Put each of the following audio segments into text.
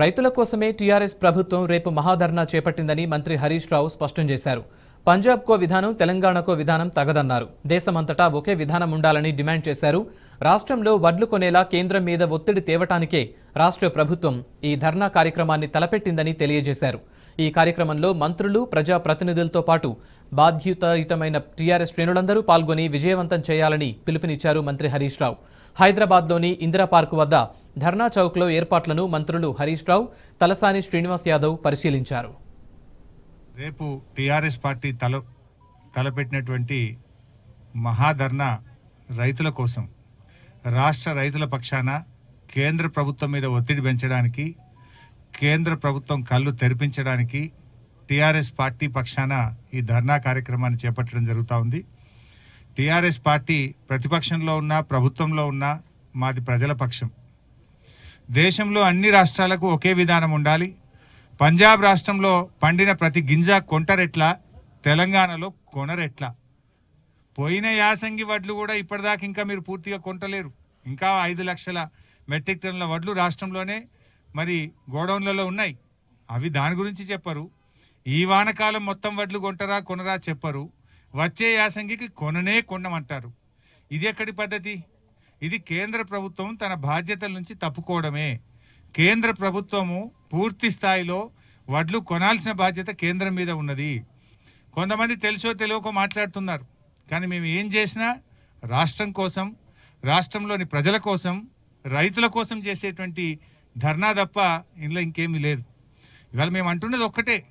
రైతుల కోసమే టీఆర్ఎస్ ప్రభుత్వం రేపు మహాధర్నా చేపట్టిందని మంత్రి హరీష్ రావు స్పష్టం చేశారు. పంజాబ్కో విధానం తెలంగాణకో విధానం తగదన్నారు. దేశమంతటా ఒకే విధానం ఉండాలని డిమాండ్ చేశారు. రాష్ట్రంలో వడ్లు కొనేలా కేంద్రం మీద ఒత్తిడి తేవటానికే రాష్ట్ర ప్రభుత్వం ఈ ధర్నా కార్యక్రమాన్ని తలపెట్టిందని తెలియజేశారు. ఈ కార్యక్రమంలో మంత్రులు ప్రజా ప్రతినిధులతో పాటు బాధ్యుతయుతమైన టీఆర్ఎస్ శ్రేణులందరూ పాల్గొని విజయవంతం చేయాలని పిలుపునిచ్చారు మంత్రి హరీష్ రావు. హైదరాబాద్లోని ఇందిరా పార్కు వద్ద ధర్నా చౌక్లో ఏర్పాట్లను మంత్రులు హరీష్ రావు తలసాని శ్రీనివాస్ యాదవ్ పరిశీలించారు. రేపు టీఆర్ఎస్ పార్టీ తల తలపెట్టినటువంటి మహాధర్నా రైతుల కోసం రాష్ట్ర రైతుల పక్షాన కేంద్ర ప్రభుత్వం మీద ఒత్తిడి పెంచడానికి కేంద్ర ప్రభుత్వం కళ్ళు తెరిపించడానికి టీఆర్ఎస్ పార్టీ పక్షాన ఈ ధర్నా కార్యక్రమాన్ని చేపట్టడం జరుగుతూ ఉంది. టీఆర్ఎస్ పార్టీ ప్రతిపక్షంలో ఉన్న ప్రభుత్వంలో ఉన్న మాది ప్రజల పక్షం. దేశంలో అన్ని రాష్ట్రాలకు ఒకే విధానం ఉండాలి. పంజాబ్ రాష్ట్రంలో పండిన ప్రతి గింజ కొంటరెట్లా తెలంగాణలో కొనరెట్లా. పోయిన యాసంగి వడ్లు కూడా ఇప్పటిదాకా ఇంకా మీరు పూర్తిగా కొంటలేరు. ఇంకా ఐదు లక్షల మెట్రిక్ టన్నుల వడ్లు రాష్ట్రంలోనే మరి గోడౌన్లలో ఉన్నాయి. అవి దాని గురించి చెప్పరు. ఈ వానకాలం మొత్తం వడ్లు కొంటరా కొనరా చెప్పరు. వచ్చే యాసంగికి కొననే కొనమంటారు. ఇది ఎక్కడి పద్ధతి? ఇది కేంద్ర ప్రభుత్వం తన బాధ్యతల నుంచి తప్పుకోవడమే. కేంద్ర ప్రభుత్వము పూర్తి స్థాయిలో వడ్లు కొనాల్సిన బాధ్యత కేంద్రం మీద ఉన్నది. కొంతమంది తెలుసో తెలియకో మాట్లాడుతున్నారు. కానీ మేము ఏం చేసినా రాష్ట్రం కోసం రాష్ట్రంలోని ప్రజల కోసం రైతుల కోసం చేసేటువంటి ధర్నా తప్ప ఇందులో ఇంకేమీ లేదు. ఇవాళ మేము అంటున్నది ఒక్కటే.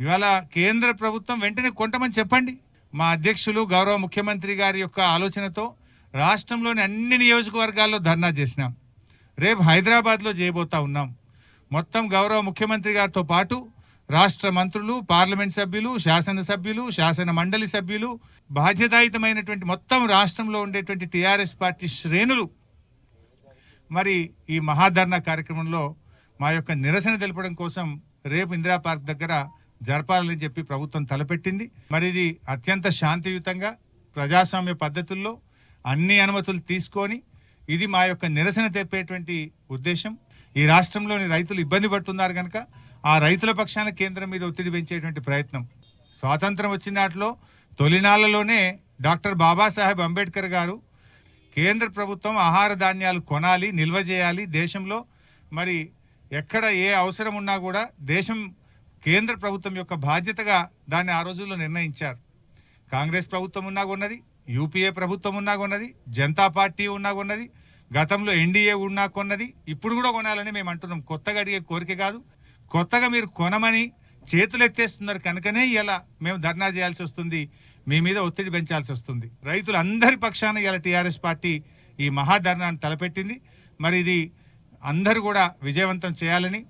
ఇవాళ కేంద్ర ప్రభుత్వం వెంటనే కొంటమని చెప్పండి. మా అధ్యక్షులు గౌరవ ముఖ్యమంత్రి గారి యొక్క ఆలోచనతో రాష్ట్రంలోని అన్ని నియోజకవర్గాల్లో ధర్నా చేసినాం. రేపు హైదరాబాద్లో చేయబోతా ఉన్నాం. మొత్తం గౌరవ ముఖ్యమంత్రి గారితో పాటు రాష్ట్ర మంత్రులు పార్లమెంట్ సభ్యులు శాసనసభ్యులు శాసన మండలి సభ్యులు బాధ్యతాయుతమైనటువంటి మొత్తం రాష్ట్రంలో ఉండేటువంటి టీఆర్ఎస్ పార్టీ శ్రేణులు. మరి ఈ మహాధర్నా కార్యక్రమంలో మా యొక్క నిరసన తెలపడం కోసం రేపు ఇందిరా పార్క్ దగ్గర జరపాలని చెప్పి ప్రభుత్వం తలపెట్టింది. మరి ఇది అత్యంత శాంతియుతంగా ప్రజాస్వామ్య పద్ధతుల్లో అన్ని అనుమతులు తీసుకొని ఇది మా యొక్క నిరసన తెప్పేటువంటి ఉద్దేశం. ఈ రాష్ట్రంలోని రైతులు ఇబ్బంది పడుతున్నారు కనుక ఆ రైతుల పక్షాన కేంద్రం మీద ఒత్తిడి పెంచేటువంటి ప్రయత్నం. స్వాతంత్రం వచ్చిన నాటిలో తొలినాళ్ళలోనే డాక్టర్ బాబాసాహెబ్ అంబేద్కర్ గారు కేంద్ర ప్రభుత్వం ఆహార ధాన్యాలు కొనాలి నిల్వ చేయాలి దేశంలో మరి ఎక్కడ ఏ అవసరం ఉన్నా కూడా దేశం కేంద్ర ప్రభుత్వం యొక్క బాధ్యతగా దాన్ని ఆ రోజుల్లో నిర్ణయించారు. కాంగ్రెస్ ప్రభుత్వం ఉన్నా కొన్నది యూపీఏ ప్రభుత్వం ఉన్నా కొన్నది జనతా పార్టీ ఉన్నా కొన్నది గతంలో ఎన్డీఏ ఉన్నా కొన్నది ఇప్పుడు కూడా కొనాలని మేము అంటున్నాం. కొత్తగా అడిగే కోరిక కాదు. కొత్తగా మీరు కొనమని చేతులు ఎత్తేస్తున్నారు కనుకనే ఇలా మేము ధర్నా చేయాల్సి వస్తుంది మీ మీద ఒత్తిడి పెంచాల్సి వస్తుంది. రైతులందరి పక్షాన ఇలా టీఆర్ఎస్ పార్టీ ఈ మహాధర్నాన్ని తలపెట్టింది. మరి ఇది అందరూ కూడా విజయవంతం చేయాలని